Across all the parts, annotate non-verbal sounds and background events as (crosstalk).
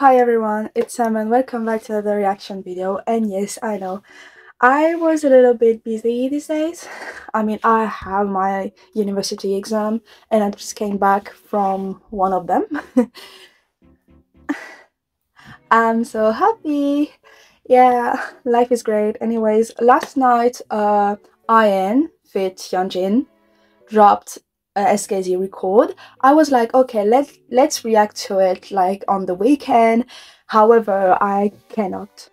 Hi everyone, it's Sam and welcome back to another reaction video and yes, I know, I was a little bit busy these days. I mean, I have my university exam and I just came back from one of them. (laughs) I'm so happy! Yeah, life is great. Anyways, last night, uh, IN fit Hyunjin dropped a SKZ record, I was like, okay, let let's react to it like on the weekend. However, I cannot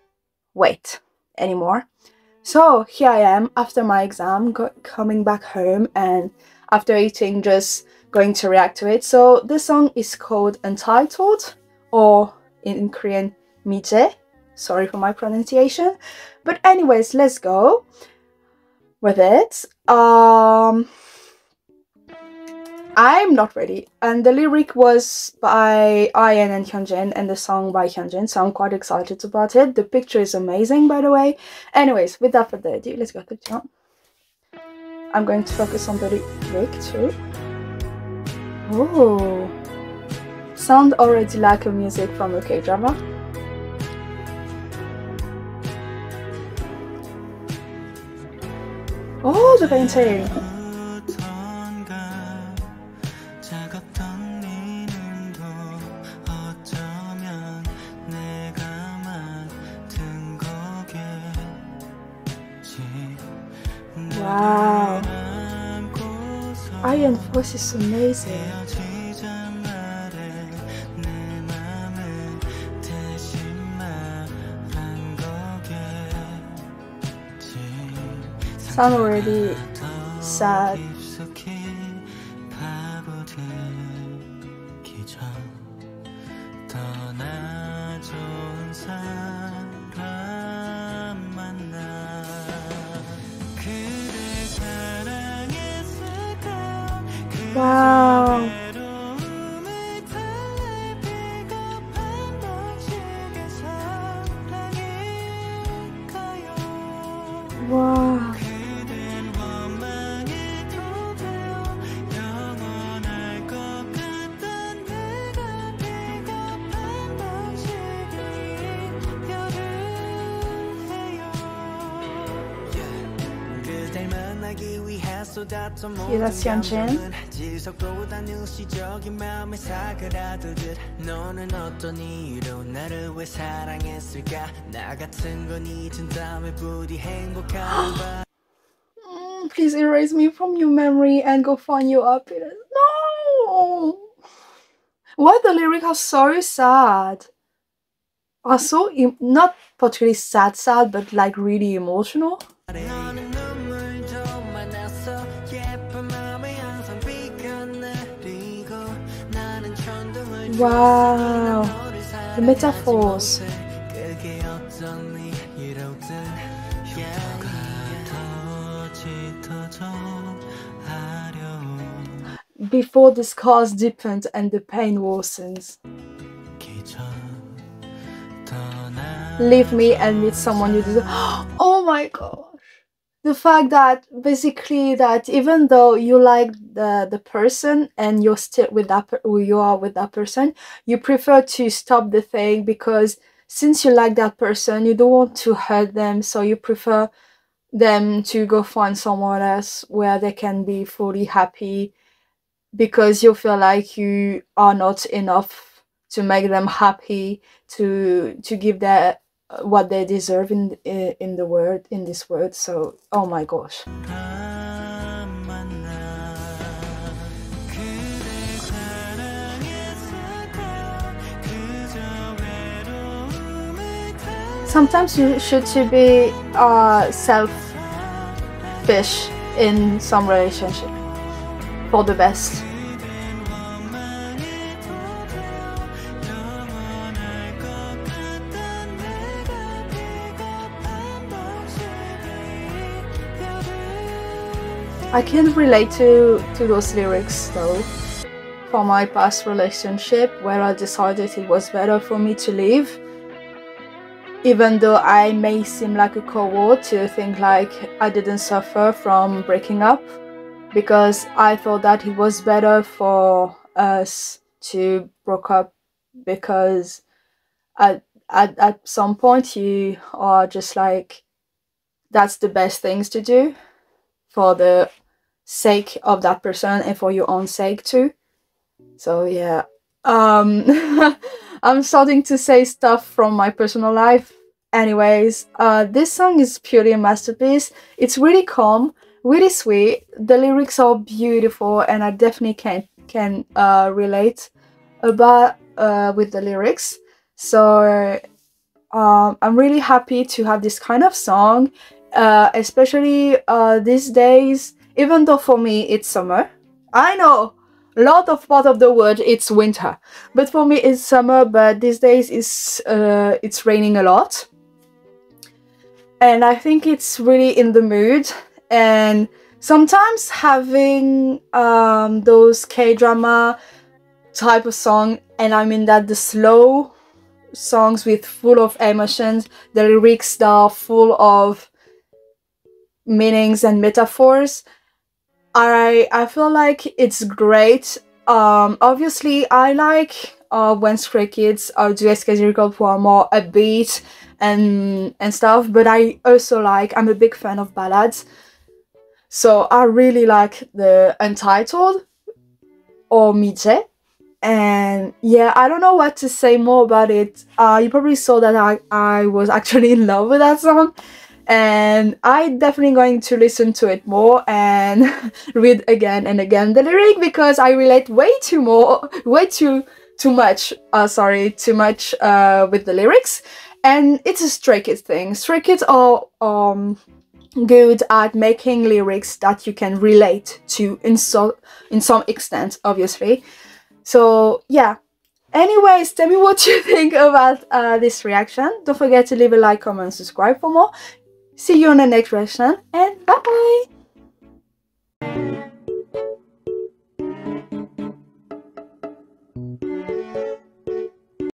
wait anymore. So here I am after my exam, coming back home and after eating, just going to react to it. So this song is called Untitled or in Korean Mije. Sorry for my pronunciation. But anyways, let's go with it. Um I'm not ready. And the lyric was by IN and Hyunjin and the song by Hyunjin, so I'm quite excited about it. The picture is amazing, by the way. Anyways, without further ado, let's go to the channel. I'm going to focus on the lyric too. Oh, sound already like a music from a K-drama. Oh, the painting! Wow. Iron Force is amazing. Sound already sad. Wow. 유로 나를 왜 사랑했을까 나 같은 건 잊은 다음에 부디 행복한 (gasps) Please erase me from your memory and go find your happiness. No! Why the lyrics are so sad? Are so not particularly sad sad but like really emotional. Wow, the metaphors. Before the scars deepened and the pain worsens. Leave me and meet someone you deserve. (gasps) Oh my god the fact that basically that even though you like the the person and you're still with that you are with that person you prefer to stop the thing because since you like that person you don't want to hurt them. So you prefer them to go find someone else where they can be fully happy because you feel like you are not enough to make them happy to to give their what they deserve in in the word in this world. So oh my gosh. Sometimes you should to be uh, selfish in some relationship for the best I can't relate to, to those lyrics though. For my past relationship where I decided it was better for me to leave even though I may seem like a coward to think like I didn't suffer from breaking up because I thought that it was better for us to break up because at, at, at some point you are just like that's the best things to do for the sake of that person and for your own sake too. So yeah. Um (laughs) i'm starting to say stuff from my personal life. Anyways uh this song is purely a masterpiece. It's really calm really sweet. The lyrics are beautiful and i definitely can can uh relate about uh with the lyrics. So um i'm really happy to have this kind of song uh especially uh these days even though for me it's summer i know a lot of part of the world it's winter. But for me it's summer but these days it's uh, it's raining a lot. And i think it's really in the mood. And sometimes having um, those k-drama type of song and i mean that the slow songs with full of emotions the lyrics that are full of meanings and metaphors I I feel like it's great. Um, obviously, I like uh, when Stray Kids uh, do who are more upbeat and and stuff. But I also like I'm a big fan of ballads, so I really like the Untitled or Miche. And yeah, I don't know what to say more about it. Uh, you probably saw that I, I was (laughs) actually in love with that song and I definitely going to listen to it more and (laughs) read again and again the lyric because I relate way too more, way too too much. Uh, sorry, too much uh, with the lyrics, and it's a Stray Kids thing. Stray Kids are um good at making lyrics that you can relate to in so in some extent, obviously. So yeah. Anyways, tell me what (laughs) you think about uh, this reaction. Don't forget to leave a like, comment, subscribe for more. See you on the next version and bye!